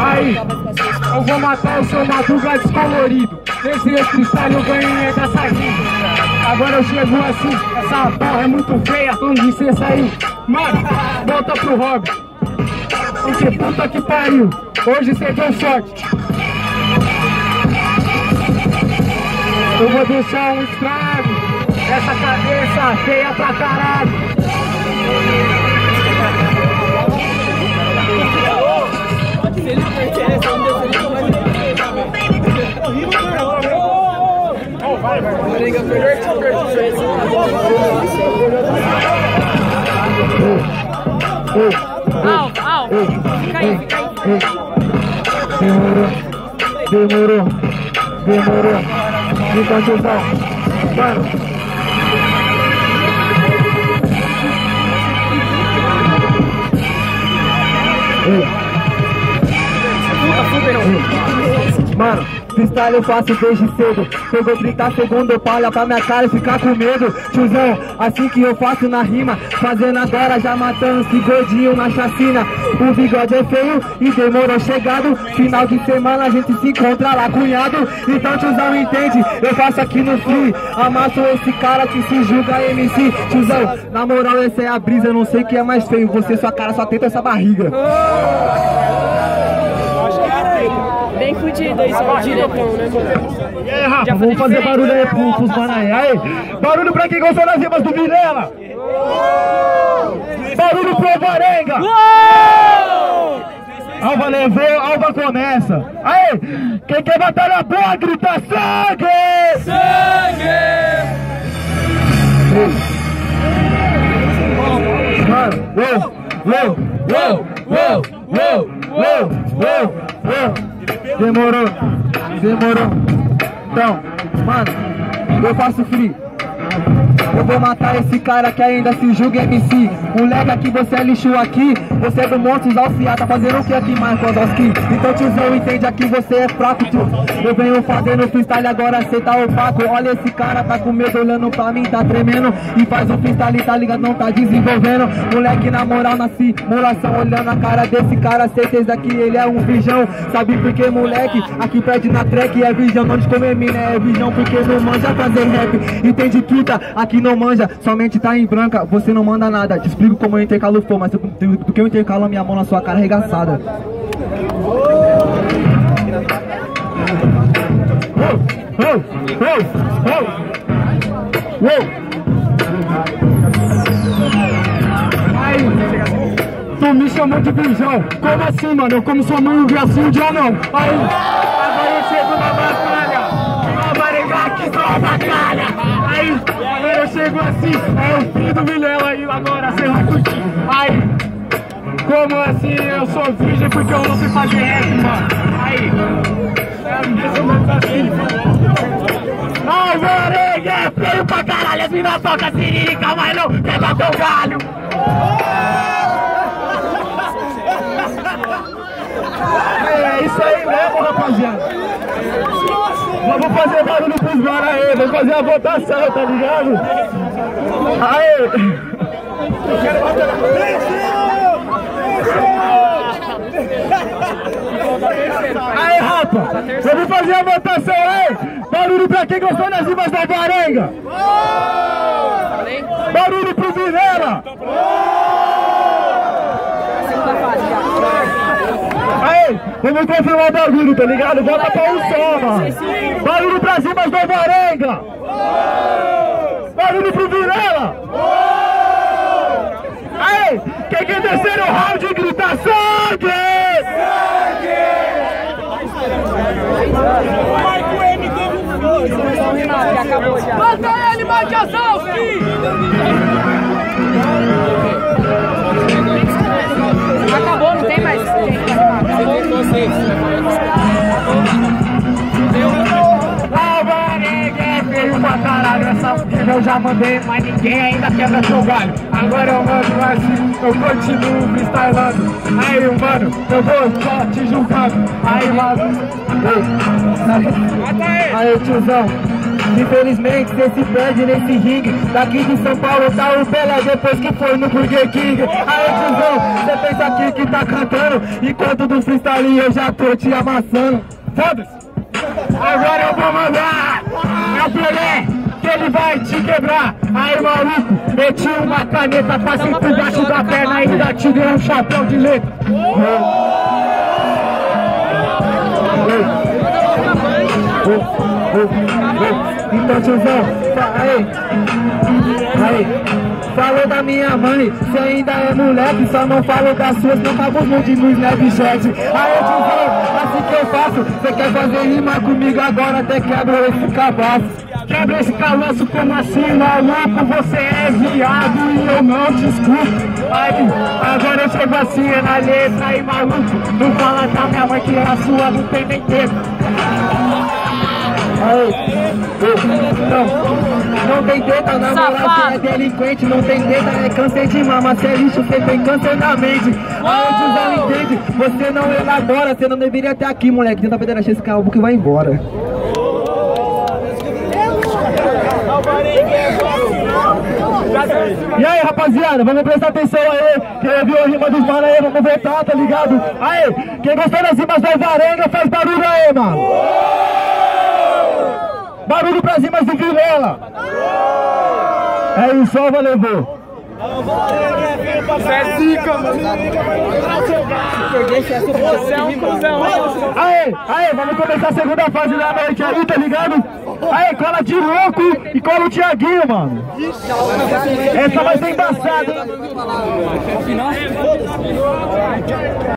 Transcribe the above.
Aí, eu vou matar o seu Madruga descolorido. Esse freestyle eu ganhei é dessa rima. Agora eu chego assim, essa porra é muito feia, com licença aí. Mano, volta pro hobby. Porque puta que pariu, hoje você deu sorte. Eu vou deixar um estrago, essa cabeça feia pra caralho. Se ele perder essa, não deu, ele não vai perder. Horrível, não. Vai, vai. Coringa, melhor que eu perdi. Alvo, alvo. Fica aí, fica aí. Demorou, demorou, demorou. Fica de Mano. Yeah. Freestyle eu faço desde cedo. Pegou 30 segundos, palha pra minha cara e ficar com medo. Tiozão, assim que eu faço na rima Fazendo agora, já matando esse gordinho na chacina. O bigode é feio e demorou chegado. Final de semana a gente se encontra lá, cunhado. Então tiozão entende, eu faço aqui no free. Amasso esse cara que se julga MC Tiozão, na moral essa é a brisa, eu não sei o que é mais feio. Você, sua cara, só tenta essa barriga bem fudido aí, só o diretão, né, mano? E aí, Rafa, vamos fazer barulho aí pro, pros Manaé. Aí, barulho pra quem gostou das rimas do Vilela. Barulho pro Alvarenga. Alva levou, Alva começa. Aí, quem quer batalha boa, grita sangue! Sangue! Mano, uou, uou, uou, uou, uou, uou, uou. Demorou, demorou. Então, mano, eu faço free. Eu vou matar esse cara que ainda se julga MC Moleque aqui, você é lixo aqui Você é do Montes Alfiá, tá fazendo o que aqui, Marco Andowski? Então tiozão, entende aqui, você é fraco, tio. Eu venho fazendo freestyle, agora cê tá opaco. Olha esse cara, tá com medo, olhando pra mim, tá tremendo. E faz um freestyle, tá ligado, não tá desenvolvendo. Moleque, na moral, na simulação Olhando a cara desse cara, certeza que ele é um virgão. Sabe por que, moleque? Aqui perde na track, é virgão. Não de comer mina, é virgão porque não manja fazer rap. Entende, puta? Aqui não manja, somente tá em branca Você não manda nada, te explico como eu intercalo for Mas do, do, que eu intercalo a minha mão na sua cara arregaçada uou, uou, uou. Uou. Aí, tu me chamou de virgão Como assim, mano? Eu como sua mãe um dia não Aí, agora eu chego na batalha Na Maringá que só batalha Aí, eu chego assim É o fim do Vilela aí, agora você vai curtir. Aí, como assim eu sou virgem porque eu não sei fazer rap, mano. Aí, Ai, Varenga, é feio pra caralho, as minas tocam siririca, mas não quebra teu galho. É isso aí. Vamos fazer barulho pros manos aí, vamos fazer a votação, tá ligado? Aê! Aí, rapa, vamos fazer a votação aí! Barulho pra quem gostou das rimas da Varenga! Barulho pro Vilela! Vamos confirmar o barulho, tá ligado? Volta pra um só, mano. Barulho pra cima do Varenga. Barulho pro Vilela. Aí, quem quer descer o round e gritar sangue? Mata ele, mate a Zalski! Eu já mandei, mas ninguém ainda quebra seu galho. Agora eu mando assim, eu continuo freestylando. Aí, mano, eu vou só te julgando. Aí, mano. Ei, Aí, tiozão. Infelizmente cê se perde nesse ringue Daqui de São Paulo tá o Pelé depois que foi no Burger King Aê tiozão, cê pensa aqui que tá cantando Enquanto do freestyle eu já tô te amassando Foda-se! Agora eu vou mandar! É o Pelé! Que ele vai te quebrar! Aí maluco, meti uma caneta, passei por baixo da perna ainda te deu um chapéu de letra! Então, tiozão, aí, aí, falou da minha mãe, você ainda é moleque, só não falo das suas, não pago muito no Snapchat. Aí, tiozão, assim que eu faço, você quer fazer rima comigo agora, até quebra esse cabaço. Quebra esse caloço, como assim, maluco? Você é viado e eu não te escuto. Aí, agora eu chego assim é na letra aí, maluco. Não fala da minha mãe que era sua, não tem nem tempo. Não, não tem teta, na moral, você é delinquente, não tem teta, é câncer de mama, você é lixo, você tem câncer na mente. Aí o não entende, você não elabora, você não deveria estar aqui, moleque, tenta perder esse carro que vai embora. E aí, rapaziada, vamos prestar atenção aí. Quem viu a rima dos manos aí, vamos voltar, tá ligado? Aí, quem gostou das rimas do Varenga, faz barulho aí, mano. Barulho pra rimas do Vilela. É isso, ó, levou. Você é zica, mano. Você é um cuzão. Aê, aê, vamos começar a segunda fase da noite aí, tá ligado? Aê, cola de louco e cola o Thiaguinho, mano. Essa vai ser embaçada, hein?